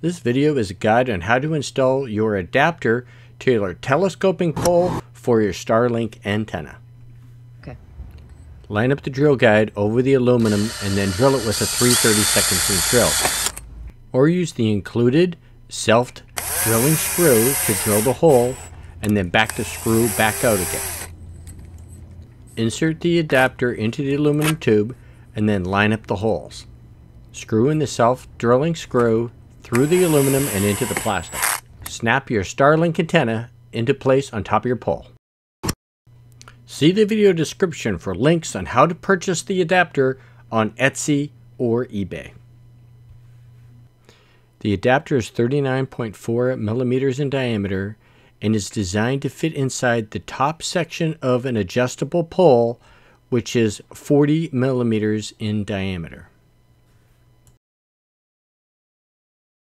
This video is a guide on how to install your adapter to your telescoping pole for your Starlink antenna. Okay. Line up the drill guide over the aluminum and then drill it with a 332nd inch drill. Or use the included self-drilling screw to drill the hole and then back the screw back out again. Insert the adapter into the aluminum tube and then line up the holes. Screw in the self-drilling screw through the aluminum and into the plastic. Snap your Starlink antenna into place on top of your pole. See the video description for links on how to purchase the adapter on Etsy or eBay. The adapter is 39.4 millimeters in diameter and is designed to fit inside the top section of an adjustable pole, which is 40 millimeters in diameter.